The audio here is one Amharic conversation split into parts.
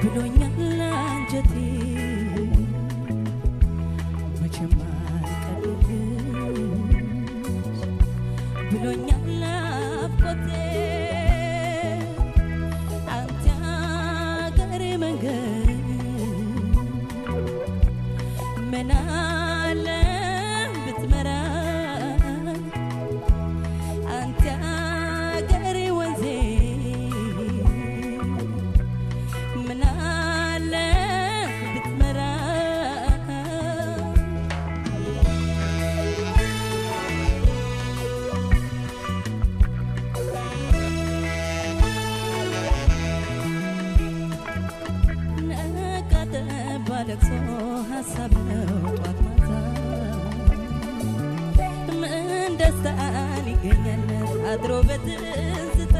Pero en la ሀሳብ ምን ደስታን ይገኛል አድሮ በትዝታ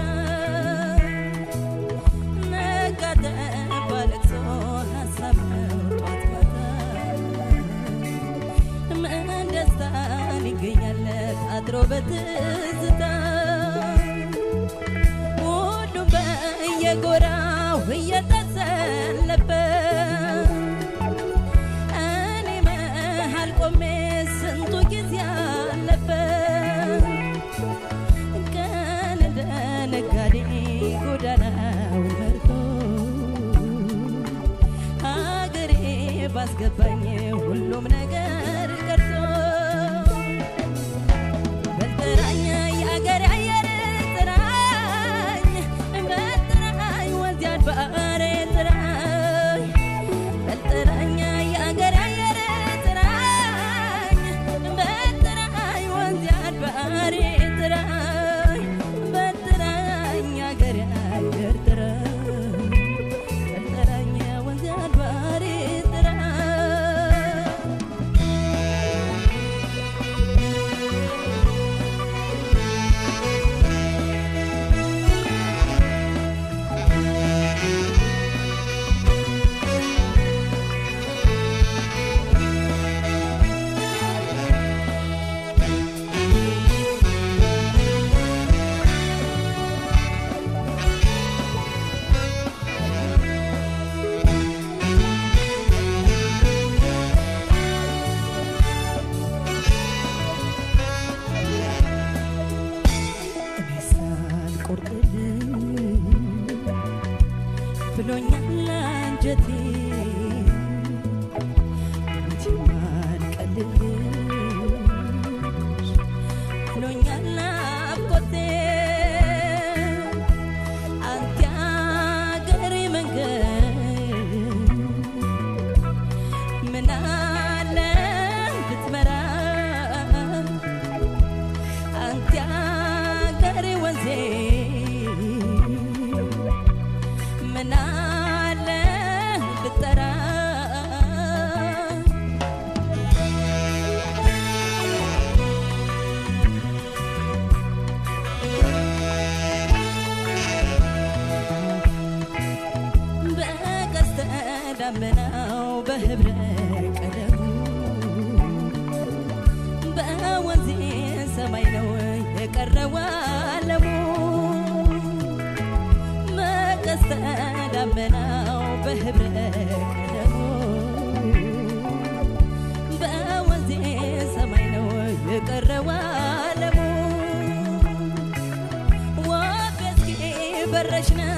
ደስታን ይገኛል አድሮ ሁሉም በየጎራው እየተሰለበት ባስገባኝ ሁሉም ነገር ሰማይ ነው የቀረው ዓለሙ። መቀስተ ደመናው በህብረ ቀለሙ በወንዜ ሰማይ ነው የቀረው ዓለሙ። ወገዝጌ በረሽ ነው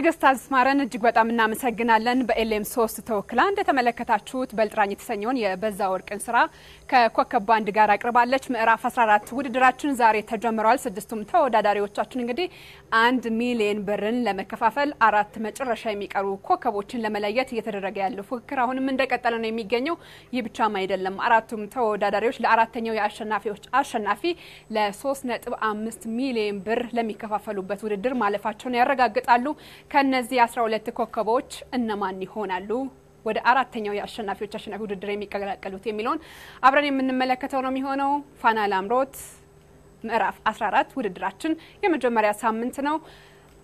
ትዕግስት አስማረን እጅግ በጣም እናመሰግናለን። በኤልኤም ሶስት ተወክላ እንደተመለከታችሁት በልጥራኝ የተሰኘውን የበዛ ወርቅን ስራ ከኮከብ ባንድ ጋር አቅርባለች። ምዕራፍ 14 ውድድራችን ዛሬ ተጀምረዋል። ስድስቱም ተወዳዳሪዎቻችን እንግዲህ አንድ ሚሊዮን ብርን ለመከፋፈል አራት መጨረሻ የሚቀሩ ኮከቦችን ለመለየት እየተደረገ ያለው ፉክክር አሁንም እንደቀጠለ ነው የሚገኘው። ይህ ብቻም አይደለም። አራቱም ተወዳዳሪዎች ለአራተኛው የአሸናፊዎች አሸናፊ ለሶስት ነጥብ አምስት ሚሊዮን ብር ለሚከፋፈሉበት ውድድር ማለፋቸውን ያረጋግጣሉ። ከነዚህ 12 ኮከቦች እነማን ይሆናሉ ወደ አራተኛው የአሸናፊዎች አሸናፊ ውድድር የሚቀላቀሉት የሚለውን አብረን የምንመለከተው ነው የሚሆነው። ፋና ላምሮት ምዕራፍ 14 ውድድራችን የመጀመሪያ ሳምንት ነው።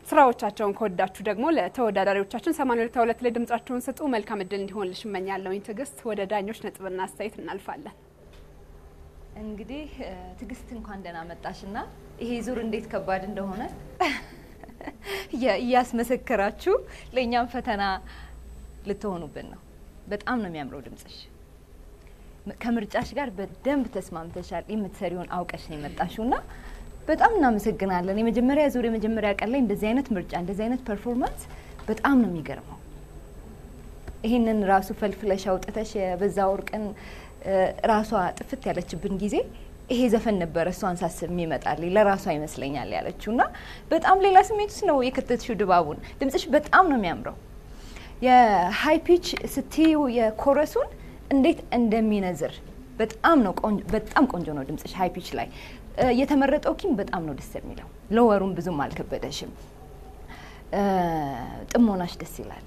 ስራዎቻቸውን ከወዳችሁ ደግሞ ለተወዳዳሪዎቻችን 82 ላይ ድምጻችሁን ስጡ። መልካም እድል እንዲሆንልሽ እመኛለሁኝ። ትዕግስት፣ ወደ ዳኞች ነጥብና አስተያየት እናልፋለን። እንግዲህ ትዕግስት እንኳን ደህና መጣሽና ይሄ ዙር እንዴት ከባድ እንደሆነ እያስመሰከራችሁ ለእኛም ፈተና ልትሆኑብን ነው። በጣም ነው የሚያምረው ድምጽሽ። ከምርጫሽ ጋር በደንብ ተስማምተሻል። የምትሰሪውን አውቀሽ ነው የመጣሽው እና በጣም እናመሰግናለን። የመጀመሪያ ዙር የመጀመሪያ ቀን ላይ እንደዚህ አይነት ምርጫ እንደዚህ አይነት performance በጣም ነው የሚገርመው። ይህንን ራሱ ፈልፍለሽ አውጥተሽ የበዛ ወርቅን ራሷ ጥፍት ያለችብን ጊዜ ይሄ ዘፈን ነበረ እሷን ሳስብ የሚመጣልኝ ለራሷ ይመስለኛል ያለችው እና በጣም ሌላ ስሜት ውስጥ ነው የከተትሽው ድባቡን። ድምጽሽ በጣም ነው የሚያምረው። የ high pitch ስትዪ የ chorus ኡን እንዴት እንደሚነዝር በጣም ነው በጣም ቆንጆ ነው ድምጽሽ high pitch ላይ የተመረጠው key ም በጣም ነው ደስ የሚለው። ለወሩም ብዙም አልከበደሽም። ጥሞናሽ ደስ ይላል።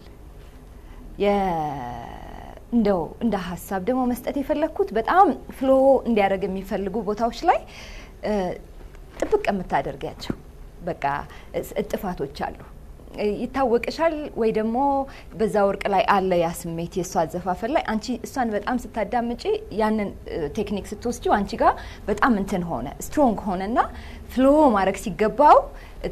እንደው እንደ ሀሳብ ደግሞ መስጠት የፈለግኩት በጣም flow እንዲያደርግ የሚፈልጉ ቦታዎች ላይ ጥብቅ የምታደርጊያቸው በቃ እጥፋቶች አሉ። ይታወቅሻል ወይ ደግሞ በዛ ወርቅ ላይ አለ ያ ስሜት የእሷ አዘፋፈን ላይ? አንቺ እሷን በጣም ስታዳምጪ ያንን ቴክኒክ ስትወስጂው አንቺ ጋር በጣም እንትን ሆነ strong ሆነና flow ማድረግ ሲገባው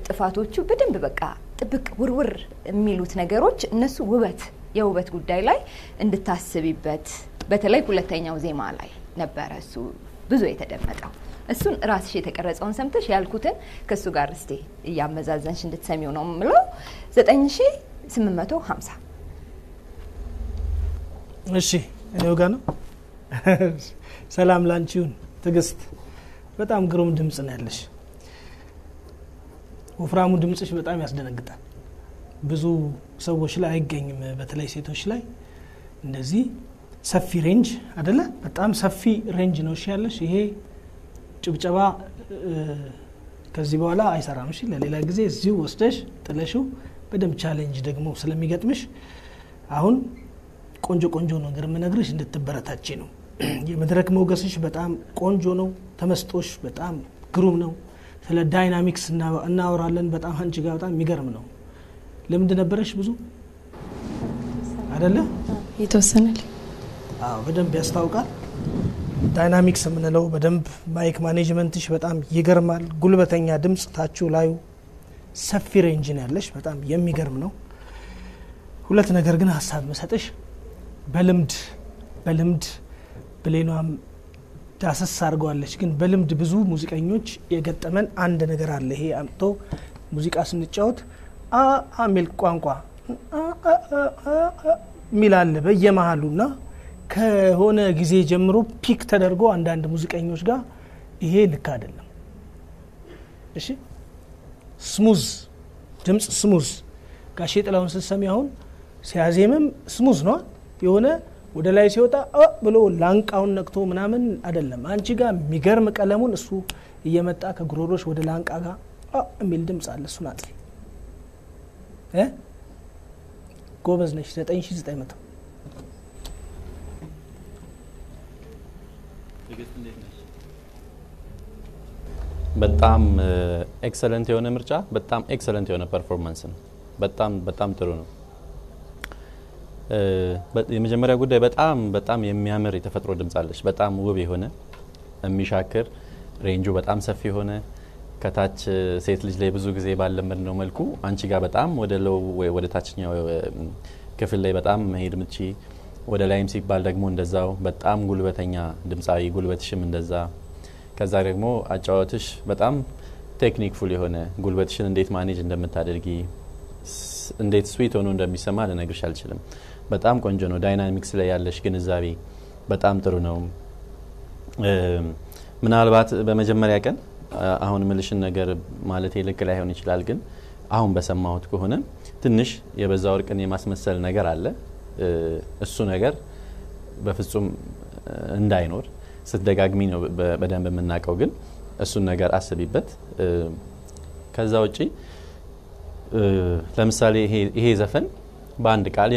ጥፋቶቹ በደንብ በቃ ጥብቅ ውርውር የሚሉት ነገሮች እነሱ ውበት የውበት ጉዳይ ላይ እንድታስቢበት በተለይ ሁለተኛው ዜማ ላይ ነበረ እሱ ብዙ የተደመጠው። እሱን ራስሽ የተቀረጸውን ሰምተሽ ያልኩትን ከእሱ ጋር እስቴ እያመዛዘንሽ እንድትሰሚው ነው የምለው። ዘጠኝ ሺ ስምንት መቶ ሀምሳ እሺ እኔው ጋ ነው። ሰላም ላንቺውን ትዕግስት፣ በጣም ግሩም ድምጽ ነው ያለሽ። ወፍራሙ ድምጽሽ በጣም ያስደነግጣል። ብዙ ሰዎች ላይ አይገኝም። በተለይ ሴቶች ላይ እንደዚህ ሰፊ range አደለ? በጣም ሰፊ range ነው እሺ ያለሽ። ይሄ ጭብጨባ ከዚህ በኋላ አይሰራም። እሺ ለሌላ ጊዜ እዚሁ ወስደሽ ጥለሽው በደንብ challenge ደግሞ ስለሚገጥምሽ አሁን ቆንጆ ቆንጆ ነገር የምነግርሽ እንድትበረታች ነው። የመድረክ ሞገስሽ በጣም ቆንጆ ነው። ተመስጦሽ በጣም ግሩም ነው። ስለ dynamics እናወራለን። በጣም አንቺ ጋር በጣም የሚገርም ነው። ልምድ ነበረሽ ብዙ አደለ? የተወሰነ አዎ፣ በደንብ ያስታውቃል። dynamics የምንለው በደንብ mic management ሽ በጣም ይገርማል። ጉልበተኛ ድምፅ ታቹ ላዩ ሰፊ ሬንጅን ያለሽ በጣም የሚገርም ነው። ሁለት ነገር ግን ሀሳብ ልሰጥሽ በልምድ በልምድ ብሌኗም ዳሰስ አድርገዋለች። ግን በልምድ ብዙ ሙዚቀኞች የገጠመን አንድ ነገር አለ። ይሄ አምጥቶ ሙዚቃ ስንጫወት የሚል ቋንቋ ሚል አለ በየመሀሉ እና ከሆነ ጊዜ ጀምሮ pick ተደርጎ አንዳንድ ሙዚቀኞች ጋር ይሄ ልክ አይደለም። እሺ smooth ድምፅ smooth ጋሼ ጥላውን ስትሰሚ አሁን ሲያዜምም ስሙዝ ነው የሆነ ወደ ላይ ሲወጣ ብሎ ላንቃውን ነቅቶ ምናምን አይደለም። አንቺ ጋር የሚገርም ቀለሙን እሱ እየመጣ ከጉሮሮች ወደ ላንቃ ጋር የሚል ድምፅ አለ። እሱን አጥፊ። ጎበዝ ነች። 9900 በጣም excellent የሆነ ምርጫ፣ በጣም excellent የሆነ performance ነው። በጣም በጣም ጥሩ ነው። የመጀመሪያ ጉዳይ በጣም በጣም የሚያምር የተፈጥሮ ድምፅ አለሽ። በጣም ውብ የሆነ የሚሻክር range ኡ በጣም ሰፊ የሆነ ከታች ሴት ልጅ ላይ ብዙ ጊዜ ባልተለመደ ነው መልኩ አንቺ ጋር በጣም ወደ low ወደ ታችኛው ክፍል ላይ በጣም መሄድ ምትችዪ፣ ወደ ላይም ሲባል ደግሞ እንደዛው በጣም ጉልበተኛ ድምፃዊ፣ ጉልበትሽም እንደዛ ከዛ ደግሞ አጨዋወትሽ በጣም technique full የሆነ ጉልበትሽን እንዴት manage እንደምታደርጊ እንዴት sweet ሆኖ እንደሚሰማ ልነግርሽ አልችልም። በጣም ቆንጆ ነው። dynamics ላይ ያለሽ ግንዛቤ በጣም ጥሩ ነው። ምናልባት በመጀመሪያ ቀን አሁን ምልሽን ነገር ማለት ልክ ላይሆን ይችላል፣ ግን አሁን በሰማሁት ከሆነ ትንሽ የበዛ ወርቅን የማስመሰል ነገር አለ። እሱ ነገር በፍጹም እንዳይኖር ስትደጋግሚ ነው በደንብ የምናውቀው፣ ግን እሱን ነገር አስቢበት። ከዛ ውጪ ለምሳሌ ይሄ ዘፈን በአንድ ቃል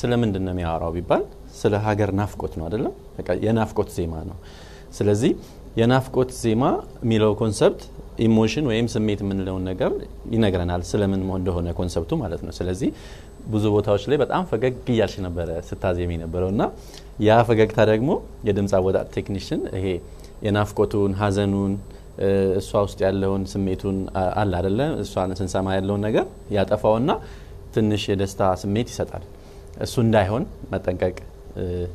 ስለ ምንድን ነው የሚያወራው ቢባል ስለ ሀገር ናፍቆት ነው አይደለም? የናፍቆት ዜማ ነው። ስለዚህ የናፍቆት ዜማ የሚለው concept emotion ወይም ስሜት የምንለውን ነገር ይነግረናል፣ ስለምን እንደሆነ concept ኡ ማለት ነው። ስለዚህ ብዙ ቦታዎች ላይ በጣም ፈገግ እያልሽ ነበረ ስታዜሚ የነበረው እና ያ ፈገግታ ደግሞ የድምፅ አወጣጥ technique ሽን ይሄ የናፍቆቱን ሀዘኑን እሷ ውስጥ ያለውን ስሜቱን አለ አደለ እሷን ስንሰማ ያለውን ነገር ያጠፋውና ትንሽ የደስታ ስሜት ይሰጣል። እሱ እንዳይሆን መጠንቀቅ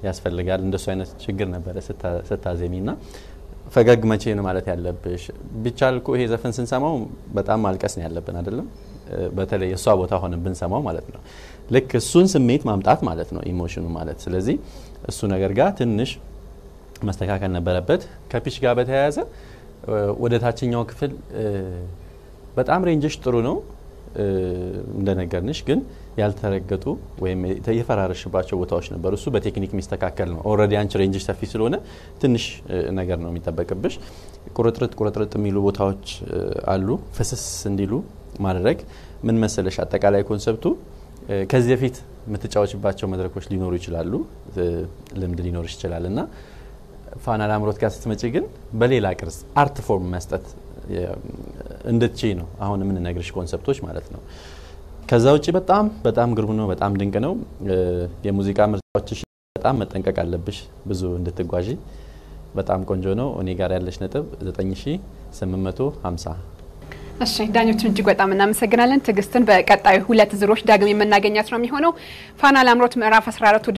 ያስፈልጋል። እንደሱ አይነት ችግር ነበረ ስታዜሚ ና ፈገግ መቼ ነው ማለት ያለብሽ? ቢቻል እኮ ይሄ ዘፈን ስንሰማው በጣም ማልቀስ ነው ያለብን አይደለም? በተለይ እሷ ቦታ ሆነ ብንሰማው ማለት ነው። ልክ እሱን ስሜት ማምጣት ማለት ነው emotion ኡ ማለት። ስለዚህ እሱ ነገር ጋር ትንሽ መስተካከል ነበረበት። ከ pitch ጋር በተያያዘ ወደ ታችኛው ክፍል በጣም range ሽ ጥሩ ነው እንደነገርንሽ ግን ያልተረገጡ ወይም የፈራረሽባቸው ቦታዎች ነበሩ። እሱ በቴክኒክ የሚስተካከል ነው። already አንቺ range ሽ ሰፊ ስለሆነ ትንሽ ነገር ነው የሚጠበቅብሽ። ቁርጥርጥ ቁርጥርጥ የሚሉ ቦታዎች አሉ። ፍስስ እንዲሉ ማድረግ ምን መሰለሽ፣ አጠቃላይ concept ኡ ከዚህ በፊት የምትጫወችባቸው መድረኮች ሊኖሩ ይችላሉ፣ ልምድ ሊኖርሽ ይችላል እና ፋና ላምሮት ጋር ስትመጪ ግን በሌላ ቅርጽ art form መስጠት እንድትችዪ ነው አሁን የምንነግርሽ concept ኦች ማለት ነው። ከዛ ውጭ በጣም በጣም ግሩም ነው። በጣም ድንቅ ነው። የሙዚቃ ምርጫዎችሽ በጣም መጠንቀቅ አለብሽ ብዙ እንድትጓዢ። በጣም ቆንጆ ነው። እኔ ጋር ያለሽ ነጥብ 9850 እሺ ዳኞችን እጅግ በጣም እናመሰግናለን። ትዕግስትን በቀጣዩ ሁለት ዙሮች ዳግም የምናገኛት ነው የሚሆነው። ፋና ላምሮት ምዕራፍ 14